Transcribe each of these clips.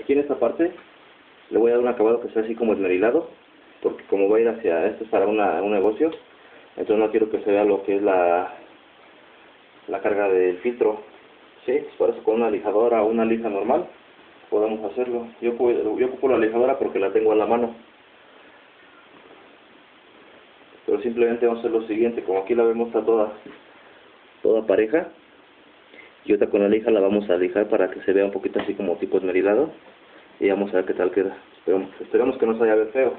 aquí en esta parte le voy a dar un acabado que sea así como esmerilado, porque como va a ir hacia, esto es para una, un negocio, entonces no quiero que se vea lo que es la, la carga del filtro, ¿sí? Por eso con una lijadora o una lija normal podemos hacerlo. Yo, yo ocupo la lijadora porque la tengo a la mano. Pero simplemente vamos a hacer lo siguiente, como aquí la vemos está toda, toda pareja, y otra con la lija la vamos a lijar para que se vea un poquito así como tipo esmerilado y vamos a ver qué tal queda. Esperemos, esperemos que no se vaya a ver feo.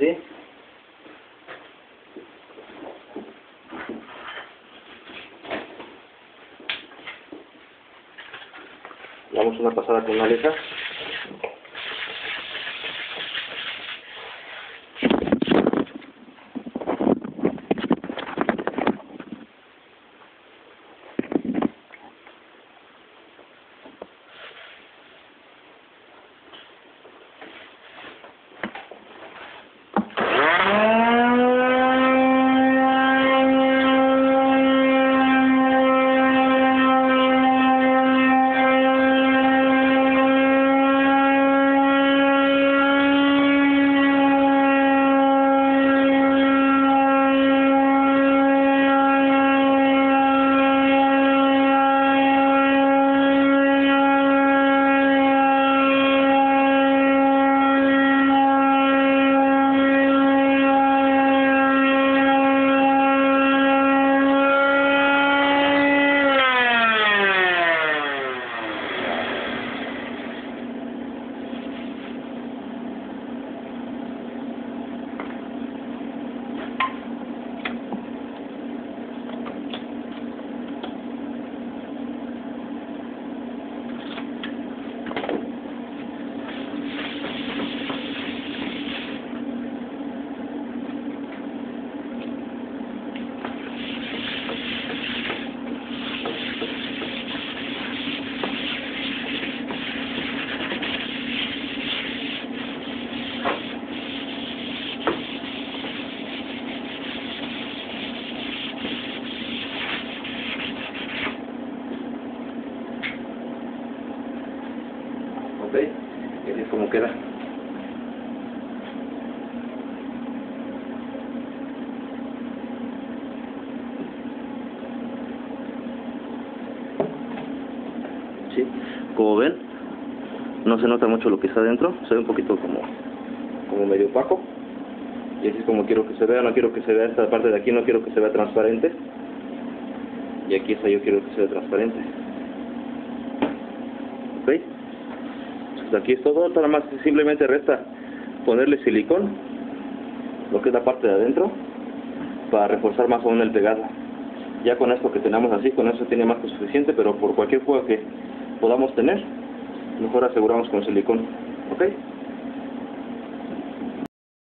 Así. Damos una pasada con una leja. ¿Ok? Así es como queda. Sí, como ven, no se nota mucho lo que está adentro, se ve un poquito como, como medio opaco. Y así es como quiero que se vea, no quiero que se vea esta parte de aquí, no quiero que se vea transparente. Y aquí esta yo quiero que se vea transparente. ¿Ok? Pues aquí es todo, nada más simplemente resta ponerle silicón, lo que es la parte de adentro, para reforzar más aún el pegado. Ya con esto que tenemos así, con eso tiene más que suficiente, pero por cualquier juego que podamos tener, mejor aseguramos con silicón. ¿Ok?